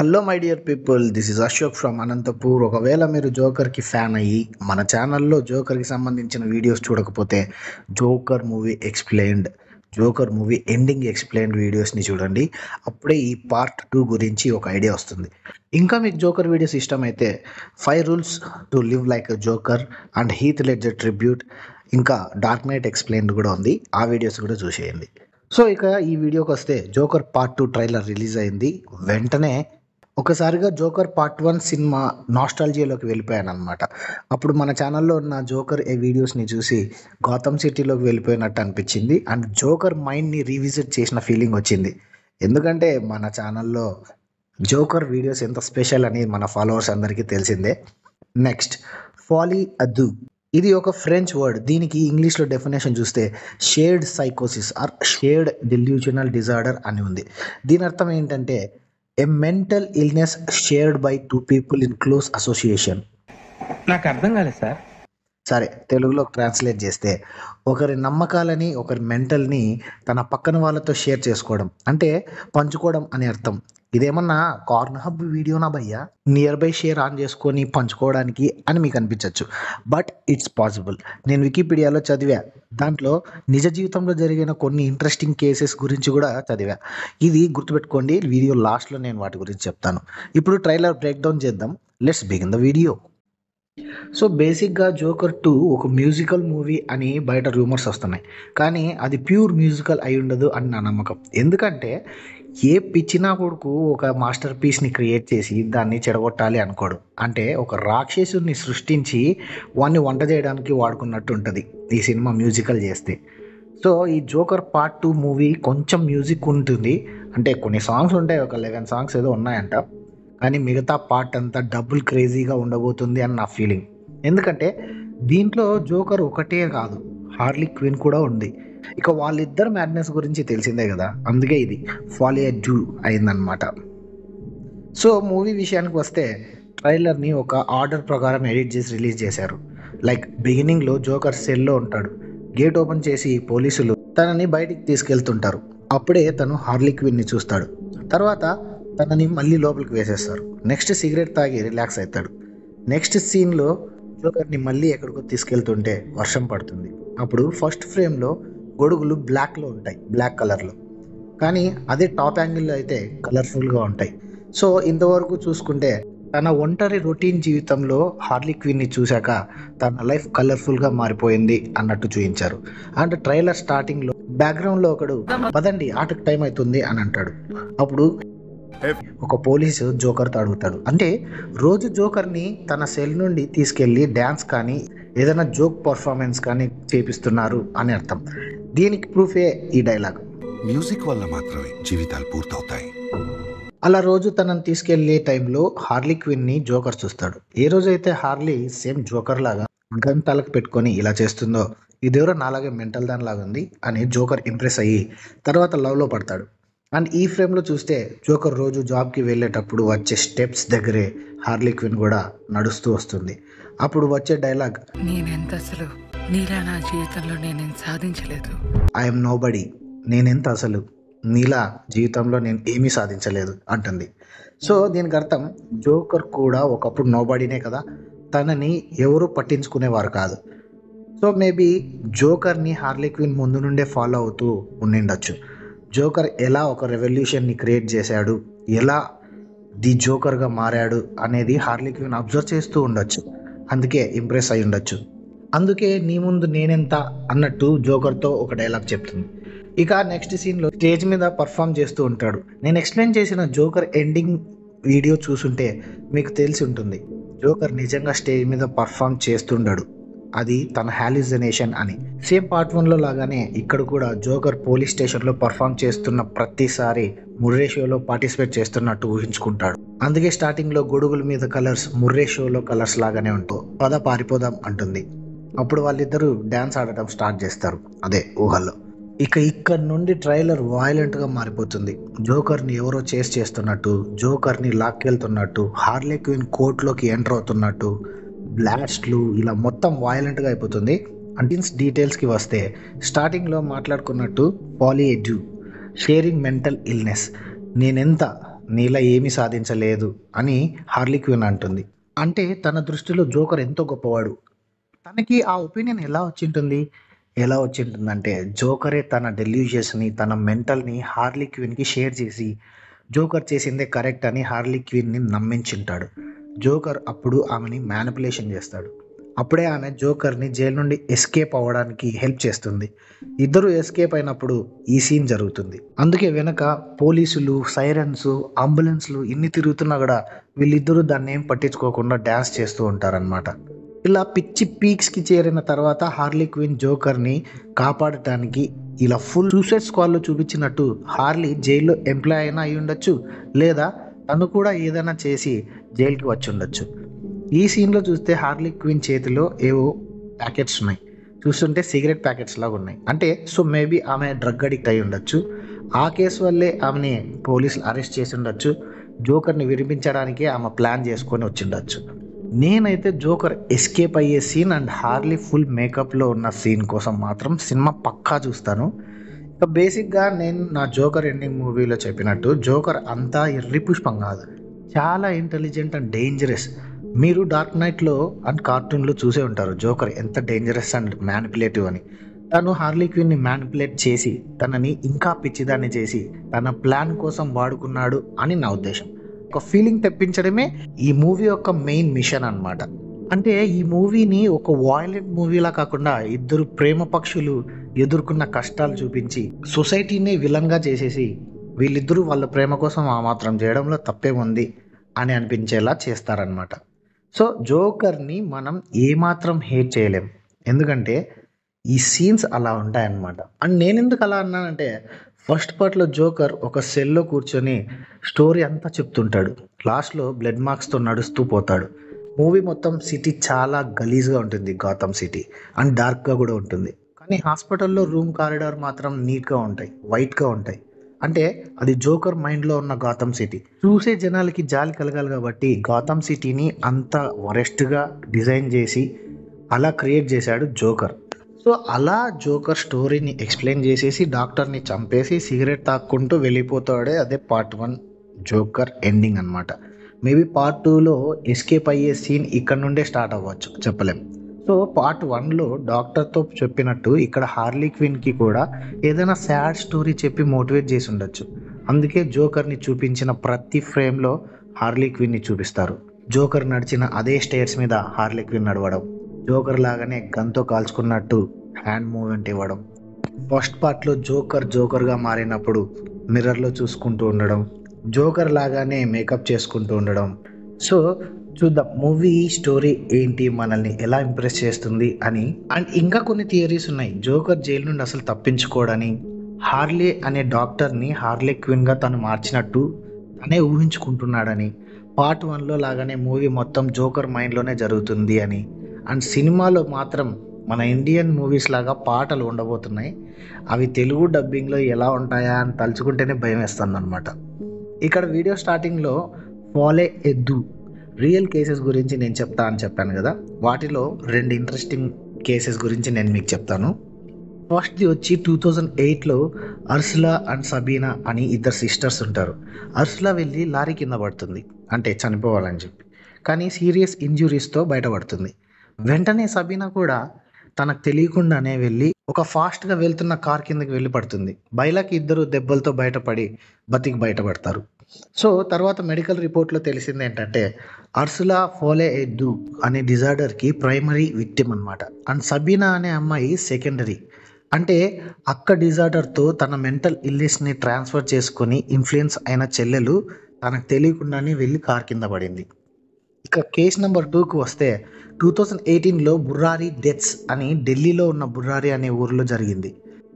Hello my dear people this is Ashok from Anantapur ఒకవేళ మీరు జోకర్కి fan అయ్యి మన ఛానల్లో జోకర్కి సంబంధించిన వీడియోస్ చూడకపోతే Joker movie explained Joker movie ending explained వీడియోస్ని చూడండి. అప్పుడే ఈ పార్ట్ టూ గురించి ఒక ఐడియా వస్తుంది. ఇంకా మీకు జోకర్ వీడియోస్ ఇష్టమైతే five rules to live like a Joker and Heath Ledger tribute ఇంకా డార్క్ నైట్ ఎక్స్ప్లెయిన్డ్ కూడా ఉంది. ఆ వీడియోస్ కూడా చూసేయండి. సో ఇక ఈ వీడియోకి వస్తే Joker part two trailer release అయింది. వెంటనే ఒకసారిగా జోకర్ పార్ట్ వన్ సినిమా నాస్టాలజీలోకి వెళ్ళిపోయాను అనమాట అప్పుడు మన ఛానల్లో ఉన్న జోకర్ ఏ వీడియోస్ని చూసి గౌతమ్ సిటీలోకి వెళ్ళిపోయినట్టు అనిపించింది. అండ్ జోకర్ మైండ్ని రీవిజిట్ చేసిన ఫీలింగ్ వచ్చింది. ఎందుకంటే మన ఛానల్లో జోకర్ వీడియోస్ ఎంత స్పెషల్ అని మన ఫాలోవర్స్ అందరికీ తెలిసిందే. నెక్స్ట్ ఫాలీ అదు. ఇది ఒక ఫ్రెంచ్ వర్డ్. దీనికి ఇంగ్లీష్లో డెఫినేషన్ చూస్తే షేర్డ్ సైకోసిస్ ఆర్ షేర్డ్ డెల్యూషనల్ డిజార్డర్ అని ఉంది. దీని అర్థం ఏంటంటే a mental illness shared by two people in close association నాకు అర్థం కాలేదు సార్ సరే తెలుగులో ట్రాన్స్లేట్ చేస్తే ఒకరి నమ్మకాలని ఒకరి మెంటల్ని తన పక్కన వాళ్ళతో షేర్ చేసుకోవడం. అంటే పంచుకోవడం అని అర్థం. ఇదేమన్నా కార్న్ హబ్ వీడియోనా భయ్యా? నియర్ బై షేర్ ఆన్ చేసుకొని పంచుకోవడానికి అని మీకు అనిపించవచ్చు బట్ ఇట్స్ పాసిబుల్ నేను వికీపీడియాలో చదివా. దాంట్లో నిజ జీవితంలో జరిగిన కొన్ని ఇంట్రెస్టింగ్ కేసెస్ గురించి కూడా చదివా. ఇది గుర్తుపెట్టుకోండి వీడియో లాస్ట్లో నేను వాటి గురించి చెప్తాను. ఇప్పుడు ట్రైలర్ బ్రేక్ డౌన్ చేద్దాం. Let's begin the video so బేసిక్గా జోకర్ టూ ఒక మ్యూజికల్ మూవీ అని బయట రూమర్స్ వస్తున్నాయి. కానీ అది ప్యూర్ మ్యూజికల్ అయి ఉండదు అని నా నమ్మకం. ఎందుకంటే ఏ పిచ్చినా కొడుకు ఒక మాస్టర్ పీస్ని క్రియేట్ చేసి దాన్ని చెడగొట్టాలి అనుకోడు. అంటే ఒక రాక్షసుని సృష్టించి వాడిని వంట చేయడానికి వాడుకున్నట్టు ఉంటుంది ఈ సినిమా మ్యూజికల్ చేస్తే. సో ఈ జోకర్ పార్ట్ టూ మూవీ కొంచెం మ్యూజిక్ ఉంటుంది. అంటే కొన్ని సాంగ్స్ ఉంటాయి ఒక లెవెన్ సాంగ్స్ ఏదో ఉన్నాయంట. కానీ మిగతా పార్ట్ అంతా డబుల్ క్రేజీగా ఉండబోతుంది అని నా ఫీలింగ్ ఎందుకంటే దీంట్లో జోకర్ ఒకటే కాదు హార్లీ క్విన్ కూడా ఉంది. ఇక వాళ్ళిద్దరు మ్యాడ్నెస్ గురించి తెలిసిందే కదా అందుకే ఇది ఫాలియా డ్యూ అయిందనమాట సో మూవీ విషయానికి వస్తే ట్రైలర్ని ఒక ఆర్డర్ ప్రకారం ఎడిట్ చేసి రిలీజ్ చేశారు. లైక్ బిగినింగ్లో జోకర్ సెల్లో ఉంటాడు. గేట్ ఓపెన్ చేసి పోలీసులు తనని బయటికి తీసుకెళ్తుంటారు. అప్పుడే తను హార్లీ క్విన్ని చూస్తాడు. తర్వాత తనని మళ్ళీ లోపలికి వేసేస్తారు. నెక్స్ట్ సిగరెట్ తాగి రిలాక్స్ అవుతాడు. నెక్స్ట్ సీన్లో జోకర్ని మళ్ళీ ఎక్కడికో తీసుకెళ్తుంటే వర్షం పడుతుంది. అప్పుడు ఫస్ట్ ఫ్రేమ్లో గొడుగులు బ్లాక్లో ఉంటాయి బ్లాక్ కలర్లో. కానీ అదే టాప్ యాంగిల్లో అయితే కలర్ఫుల్గా ఉంటాయి. సో ఇంతవరకు చూసుకుంటే తన ఒంటరి రొటీన్ జీవితంలో హార్లీ క్వీన్ని చూశాక తన లైఫ్ కలర్ఫుల్గా మారిపోయింది అన్నట్టు చూపించారు. అండ్ ట్రైలర్ స్టార్టింగ్లో బ్యాక్గ్రౌండ్లో ఒకడు పదండి ఆటకు టైం అవుతుంది అని అంటాడు. అప్పుడు ఒక పోలీసు జోకర్తో అడుగుతాడు. అంటే రోజు జోకర్ని తన సెల్ నుండి తీసుకెళ్ళి డ్యాన్స్ కానీ ఏదైనా జోక్ పర్ఫార్మెన్స్ కానీ చేపిస్తున్నారు అని అర్థం. దీనికి ప్రూఫే ఈ డైలాగ్. మ్యూజిక్ వల్ల మాత్రమే జీవితాలు పూర్తవుతాయి. అలా రోజు తనని తీసుకెళ్ళే టైంలో హార్లీ క్విన్ని జోకర్ చూస్తాడు. ఏ రోజైతే హార్లీ సేమ్ జోకర్ లాగా గన్ తలకు పెట్టుకొని ఇలా చేస్తుందో ఇదేవరో నాలాగే మెంటల్ దాని లాగా ఉంది అని జోకర్ ఇంప్రెస్ అయ్యి తర్వాత లవ్లో పడతాడు. అండ్ ఈ ఫ్రేమ్లో చూస్తే జోకర్ రోజు జాబ్కి వెళ్ళేటప్పుడు వచ్చే స్టెప్స్ దగ్గరే హార్లీ క్విన్ కూడా నడుస్తూ వస్తుంది. అప్పుడు వచ్చే డైలాగ్ నేనెంత అసలు? నీలా నా జీవితంలో నేనేం సాధించలేదు. ఐఎమ్ నోబడి నేనెంత అసలు? నీలా జీవితంలో నేను ఏమీ సాధించలేదు. అంటుంది. సో దీనికి అర్థం జోకర్ కూడా ఒకప్పుడు నోబడినే కదా. తనని ఎవరు పట్టించుకునేవారు కాదు. సో మేబీ జోకర్ని హార్లీ క్విన్ ముందు నుండే ఫాలో అవుతూ ఉండిండొచ్చు. జోకర్ ఎలా ఒక రెవల్యూషన్ని క్రియేట్ చేశాడు? ఎలా ది జోకర్గా మారాడు అనేది హార్లీ క్విన్ అబ్జర్వ్ చేస్తూ ఉండొచ్చు. అందుకే ఇంప్రెస్ అయి ఉండొచ్చు. అందుకే నీ ముందు నేనెంత అన్నట్టు జోకర్తో ఒక డైలాగ్ చెప్తుంది. ఇక నెక్స్ట్ సీన్లో స్టేజ్ మీద పర్ఫామ్ చేస్తూ ఉంటాడు. నేను ఎక్స్ప్లెయిన్ చేసిన జోకర్ ఎండింగ్ వీడియో చూసుంటే మీకు తెలిసి ఉంటుంది. జోకర్ నిజంగా స్టేజ్ మీద పర్ఫామ్ చేస్తుండడు. అది తన హాలిజనేషన్ అని. సేమ్ పార్ట్ వన్లో లాగానే ఇక్కడ కూడా జోకర్ పోలీస్ స్టేషన్లో పర్ఫామ్ చేస్తున్న ప్రతిసారి ముర్రే షోలో పార్టిసిపేట్ చేస్తున్నట్టు ఊహించుకుంటాడు. అందుకే స్టార్టింగ్లో గొడుగుల మీద కలర్స్ ముర్రే షోలో కలర్స్ లాగానే ఉంటాయి. పద పారిపోదాం అంటుంది. అప్పుడు వాళ్ళిద్దరూ డ్యాన్స్ ఆడటం స్టార్ట్ చేస్తారు. అదే ఊహల్లో. ఇక ఇక్కడ నుండి ట్రైలర్ వాయిలెంట్గా మారిపోతుంది. జోకర్ని ఎవరో చేస్ చేస్తున్నట్టు జోకర్ని లాక్కెళ్తున్నట్టు హార్లే క్వీన్ కోర్టులోకి ఎంటర్ అవుతున్నట్టు బ్లాస్ట్లు ఇలా మొత్తం వాయిలెంట్గా అయిపోతుంది. అంటిన్స్ డీటెయిల్స్కి వస్తే స్టార్టింగ్లో మాట్లాడుకున్నట్టు పాలిఎడ్యూ షేరింగ్ మెంటల్ ఇల్నెస్ నేనెంత నీలా ఏమీ సాధించలేదు అని హార్లిక్విన్ అంటుంది. అంటే తన దృష్టిలో జోకర్ ఎంతో గొప్పవాడు. తనకి ఆ ఒపీనియన్ ఎలా వచ్చింటుంది? ఎలా వచ్చింటుందంటే జోకరే తన డెల్యూషియస్ని తన మెంటల్ని హార్లీ క్విన్కి షేర్ చేసి జోకర్ చేసిందే కరెక్ట్ అని హార్లీ క్విన్ని నమ్మించుంటాడు. జోకర్ అప్పుడు ఆమెని మ్యానిపులేషన్ చేస్తాడు. అప్పుడే ఆమె జోకర్ని జైలు నుండి ఎస్కేప్ అవ్వడానికి హెల్ప్ చేస్తుంది. ఇద్దరు ఎస్కేప్ అయినప్పుడు ఈ సీన్ జరుగుతుంది. అందుకే వెనక పోలీసులు సైరన్స్ అంబులెన్స్లు ఇన్ని తిరుగుతున్నా కూడా వీళ్ళిద్దరూ దాన్ని ఏం పట్టించుకోకుండా డ్యాన్స్ చేస్తూ ఉంటారనమాట ఇలా పిచ్చి పీక్స్కి చేరిన తర్వాత హార్లీ క్విన్ జోకర్ని కాపాడటానికి ఇలా ఫుల్ సూసైడ్ స్క్వాడ్లో చూపించినట్టు హార్లీ జైల్లో ఎంప్లాయ్ అయినా అయి ఉండొచ్చు లేదా తను కూడా ఏదైనా చేసి జైలుకి వచ్చి ఉండొచ్చు. ఈ సీన్లో చూస్తే హార్లీ క్వీన్ చేతిలో ఏవో ప్యాకెట్స్ ఉన్నాయి. చూస్తుంటే సిగరెట్ ప్యాకెట్స్ లాగా ఉన్నాయి. అంటే సో మేబీ ఆమె డ్రగ్ అడిక్ట్ అయి ఉండొచ్చు. ఆ కేసు వల్లే ఆమెని పోలీసులు అరెస్ట్ చేసి ఉండొచ్చు. జోకర్ని విరిపించడానికి ఆమె ప్లాన్ చేసుకొని వచ్చిండొచ్చు నేనైతే జోకర్ ఎస్కేప్ అయ్యే సీన్ అండ్ హార్లీ ఫుల్ మేకప్లో ఉన్న సీన్ కోసం మాత్రం సినిమా పక్కా చూస్తాను. ఇక బేసిక్గా నేను నా జోకర్ ఎండింగ్ మూవీలో చెప్పినట్టు జోకర్ అంతా ఎర్రి పుష్పం కాదు. చాలా ఇంటెలిజెంట్ అండ్ డేంజరస్ మీరు డార్క్ నైట్లో అండ్ కార్టూన్లో చూసే ఉంటారు. జోకర్ ఎంత డేంజరస్ అండ్ మ్యానిపులేటివ్ అని. తను హార్లీ క్విన్ని మ్యానిపులేట్ చేసి తనని ఇంకా పిచ్చిదాన్ని చేసి తన ప్లాన్ కోసం వాడుకున్నాడు అని నా ఉద్దేశం. ఒక ఫీలింగ్ తెప్పించడమే ఈ మూవీ యొక్క మెయిన్ మిషన్ అన్నమాట. అంటే ఈ మూవీని ఒక వాయిలెంట్ మూవీలా కాకుండా ఇద్దరు ప్రేమ పక్షులు ఎదుర్కొన్న కష్టాలు చూపించి సొసైటీని విలన్గా చేసేసి వీళ్ళిద్దరూ వాళ్ళ ప్రేమ కోసం ఆ మాత్రం చేయడంలో తప్పే ఉంది అని అనిపించేలా చేస్తారనమాట సో జోకర్ని మనం ఏమాత్రం హేట్ చేయలేం. ఎందుకంటే ఈ సీన్స్ అలా ఉంటాయన్నమాట. అండ్ నేను ఎందుకు అలా అన్నానంటే ఫస్ట్ పార్ట్లో జోకర్ ఒక సెల్లో కూర్చొని స్టోరీ అంతా చెప్తుంటాడు. లాస్ట్లో బ్లడ్ మార్క్స్తో నడుస్తూ పోతాడు. మూవీ మొత్తం సిటీ చాలా గలీజ్గా ఉంటుంది గౌతమ్ సిటీ. అండ్ డార్క్గా కూడా ఉంటుంది. కానీ హాస్పిటల్లో రూమ్ కారిడార్ మాత్రం నీట్గా ఉంటాయి వైట్గా ఉంటాయి. అంటే అది జోకర్ మైండ్లో ఉన్న గౌతమ్ సిటీ. చూసే జనాలకి జాలి కలగాలి కాబట్టి గౌతమ్ సిటీని అంత వరెస్ట్గా డిజైన్ చేసి అలా క్రియేట్ చేశాడు జోకర్. సో అలా జోకర్ స్టోరీని ఎక్స్ప్లెయిన్ చేసేసి డాక్టర్ని చంపేసి సిగరెట్ తాక్కుంటూ వెళ్ళిపోతాడే అదే పార్ట్ వన్ జోకర్ ఎండింగ్ అనమాట మేబీ పార్ట్ టూలో ఎస్కేప్ అయ్యే సీన్ ఇక్కడ నుండే స్టార్ట్ అవ్వచ్చు చెప్పలేం. సో పార్ట్ వన్లో డాక్టర్తో చెప్పినట్టు ఇక్కడ హార్లీ క్విన్కి కూడా ఏదైనా సాడ్ స్టోరీ చెప్పి మోటివేట్ చేసి ఉండొచ్చు. అందుకే జోకర్ని చూపించిన ప్రతి ఫ్రేమ్లో హార్లీ క్విన్ని చూపిస్తారు. జోకర్ నడిచిన అదే స్టేర్స్ మీద హార్లీ క్విన్ నడవడం. జోకర్ లాగానే గన్తో కాల్చుకున్నట్టు హ్యాండ్ మూమెంట్ ఇవ్వడం. ఫస్ట్ పార్ట్లో జోకర్ జోకర్గా మారినప్పుడు మిర్రర్లో చూసుకుంటూ ఉండడం. జోకర్ లాగానే మేకప్ చేసుకుంటూ ఉండడం. సో చూద్దాం. మూవీ స్టోరీ ఏంటి మనల్ని ఎలా ఇంప్రెస్ చేస్తుంది అని. అండ్ ఇంకా కొన్ని థియరీస్ ఉన్నాయి. జోకర్ జైలు నుండి అసలు తప్పించుకోడని హార్లే అనే డాక్టర్ని హార్లే క్విన్గా తను మార్చినట్టు తనే ఊహించుకుంటున్నాడని పార్ట్ వన్లో లాగానే మూవీ మొత్తం జోకర్ మైండ్లోనే జరుగుతుంది అని. అండ్ సినిమాలో మాత్రం మన ఇండియన్ మూవీస్ లాగా పాటలు ఉండబోతున్నాయి. అవి తెలుగు డబ్బింగ్లో ఎలా ఉంటాయా అని తలుచుకుంటేనే భయం వేస్తుంది అనమాట ఇక్కడ వీడియో స్టార్టింగ్లో ఫాలే ఎద్దు రియల్ కేసెస్ గురించి నేను చెప్తా అని చెప్పాను కదా వాటిలో రెండు ఇంట్రెస్టింగ్ కేసెస్ గురించి నేను మీకు చెప్తాను. ఫస్ట్ది వచ్చి టూ థౌజండ్ ఎయిట్లో అర్సులా అండ్ సబీనా అని ఇద్దరు సిస్టర్స్ ఉంటారు. అర్సులా వెళ్ళి లారీ కింద పడుతుంది అంటే చనిపోవాలని చెప్పి. కానీ సీరియస్ ఇంజురీస్తో బయటపడుతుంది. వెంటనే సబీనా కూడా తనకు తెలియకుండానే వెళ్ళి ఒక ఫాస్ట్గా వెళ్తున్న కార్ కిందకి వెళ్ళి పడుతుంది. బయలకి ఇద్దరు దెబ్బలతో బయటపడి బతికి బయటపడతారు. సో తర్వాత మెడికల్ రిపోర్ట్లో తెలిసింది ఏంటంటే అర్సులా ఫోలే ఎద్దు అనే డిజార్డర్కి ప్రైమరీ విక్టిమ్ అనమాట అండ్ సబీనా అనే అమ్మాయి సెకండరీ. అంటే అక్క డిజార్డర్తో తన మెంటల్ ఇల్నెస్ని ట్రాన్స్ఫర్ చేసుకొని ఇన్ఫ్లుయెన్స్ అయిన చెల్లెలు తనకు తెలియకుండానే వెళ్ళి కార్ కింద పడింది. ఇక కేస్ నెంబర్ టూకు వస్తే టూ థౌజండ్ ఎయిటీన్లో బుర్రారి డెత్స్ అని ఢిల్లీలో ఉన్న బుర్రారి అనే ఊరిలో జరిగింది.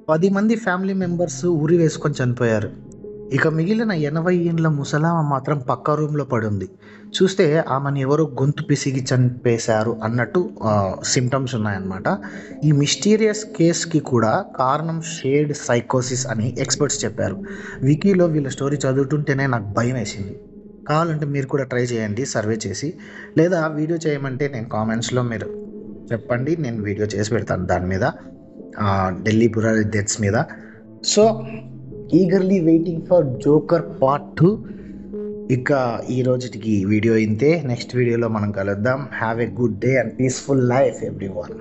పది మంది ఫ్యామిలీ మెంబర్స్ ఊరి వేసుకొని చనిపోయారు. ఇక మిగిలిన ఎనభై ఏండ్ల ముసలామ మాత్రం పక్క రూమ్లో పడుంది. చూస్తే ఆమెను ఎవరో గొంతు పిసిగి చంపేశారు అన్నట్టు సిమ్టమ్స్ ఉన్నాయన్నమాట. ఈ మిస్టీరియస్ కేస్కి కూడా కారణం షేడ్ సైకోసిస్ అని ఎక్స్పర్ట్స్ చెప్పారు. వికీలో వీళ్ళ స్టోరీ చదువుతుంటేనే నాకు భయం వేసింది. కావాలంటే మీరు కూడా ట్రై చేయండి సర్వే చేసి. లేదా వీడియో చేయమంటే నేను కామెంట్స్లో మీరు చెప్పండి నేను వీడియో చేసి పెడతాను దాని మీద ఢిల్లీ బురారి డెత్స్ మీద. So eagerly waiting for Joker part two ఇక ఈ రోజుటికి వీడియో ఇంతే. నెక్స్ట్ వీడియోలో మనం కలుద్దాం. Have a good day and peaceful life everyone